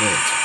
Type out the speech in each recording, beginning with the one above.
Network.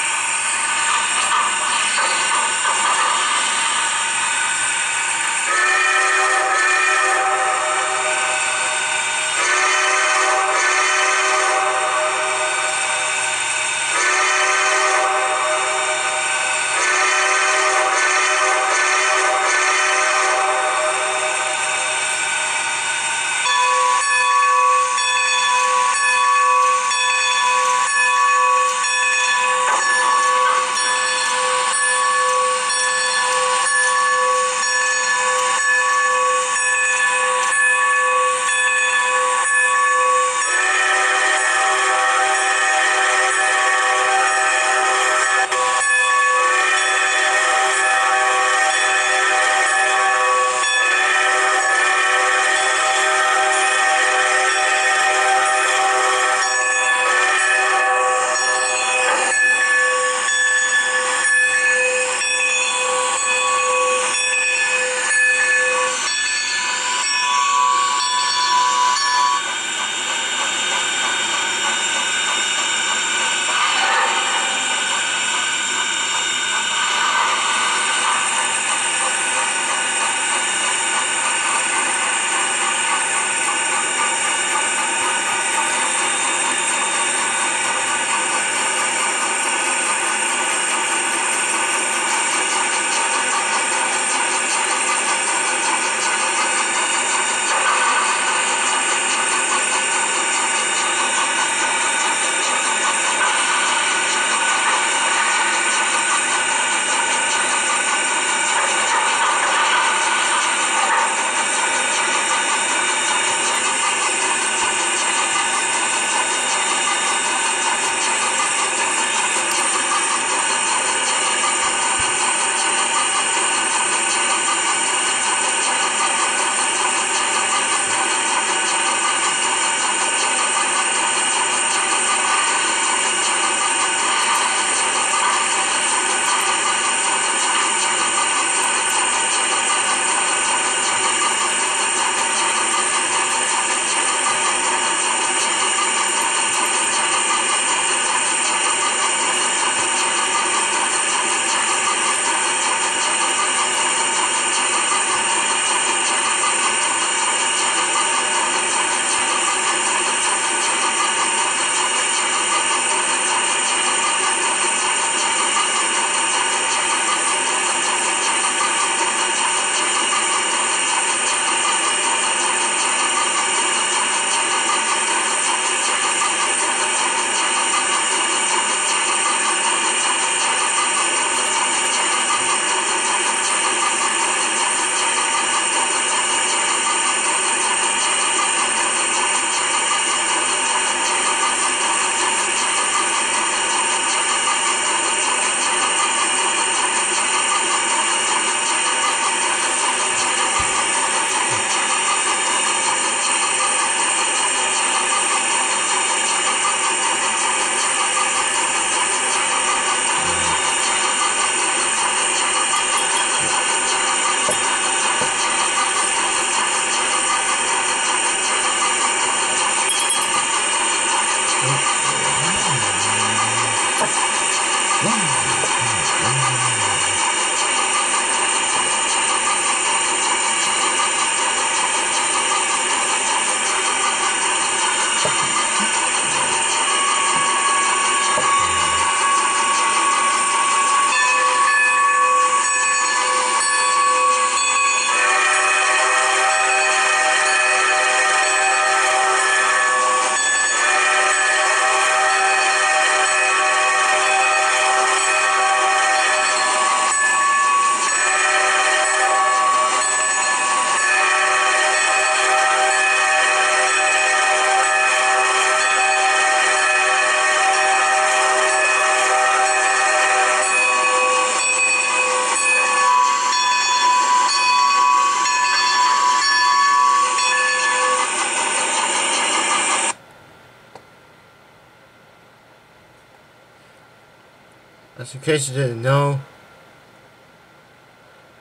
Just in case you didn't know.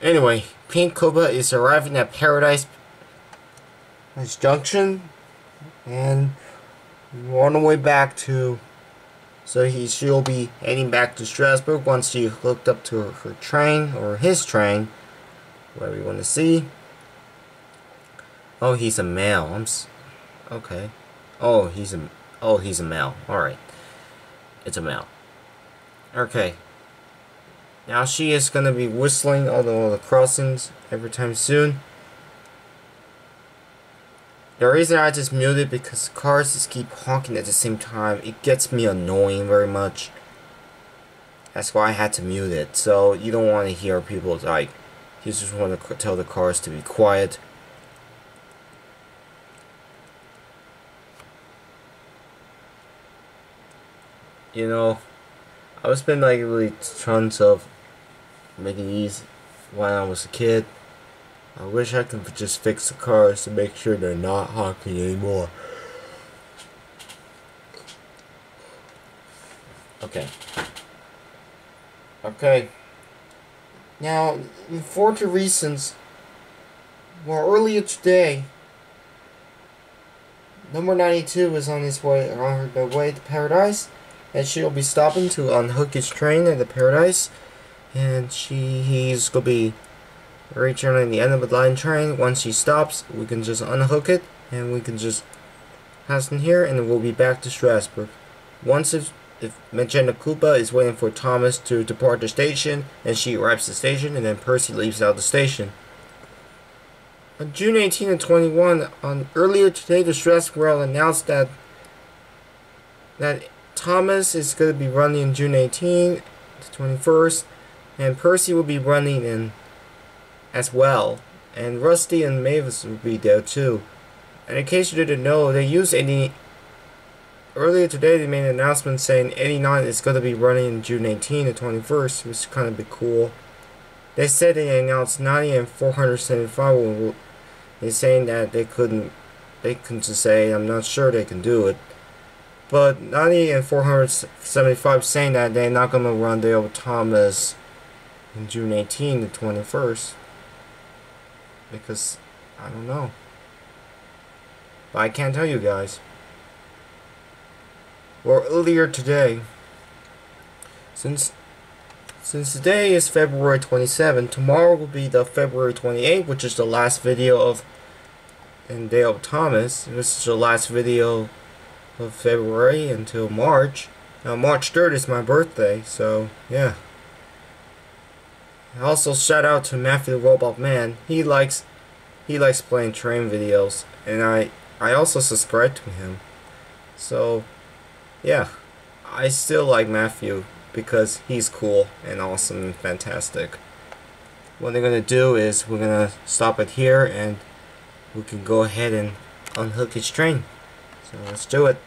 Anyway, Pink Koopa is arriving at Paradise Junction and on the way back to so he she'll be heading back to Strasburg once she hooked up to her, her train or his train. Where we want to see. Oh he's a male. I'm okay. Oh he's a oh he's a male. Alright it's a male okay now she is going to be whistling all the, all the crossings every time soon. The reason I just muted because cars just keep honking at the same time. It gets me annoying very much. That's why I had to mute it. So you don't want to hear people like, you just want to tell the cars to be quiet. You know, I was spending like really tons of making these when I was a kid. I wish I could just fix the cars to make sure they're not honking anymore. Okay. Okay. Now, for two reasons, well, earlier today, number 92 was on his way on the way to Paradise, and she'll be stopping to unhook his train at the Paradise and she he's gonna be returning the end of the line train. Once she stops, we can just unhook it and we can just hasten here and we'll be back to Strasburg. Once if if Magenta Koopa is waiting for Thomas to depart the station and she arrives at the station and then Percy leaves out the station. On June 18 and 21, on earlier today, the Strasburg announced that that Thomas is going to be running in June 18 to 21st and Percy will be running in as well. And Rusty and Mavis will be there too. And in case you didn't know, they used any earlier today they made an announcement saying 89 is going to be running in June 18 and 21st, which is kind of be cool. They said they announced 90 and 475 will, they're saying that they couldn't they just say I'm not sure they can do it. But 90 and 475 saying that they're not going to run Dale Thomas in June 18 to 21st because I don't know. But I can't tell you guys. Well earlier today. Since since today is February 27 tomorrow will be the February 28 which is the last video of and Dale Thomas. This is the last video of February until March now March 3rd is my birthday so yeah also shout out to Matthew the Robot Man. He likes he likes playing train videos and I I also subscribe to him. So yeah, I still like Matthew because he's cool and awesome and fantastic. What they're gonna do is we're gonna stop it here and we can go ahead and unhook his train. So let's do it.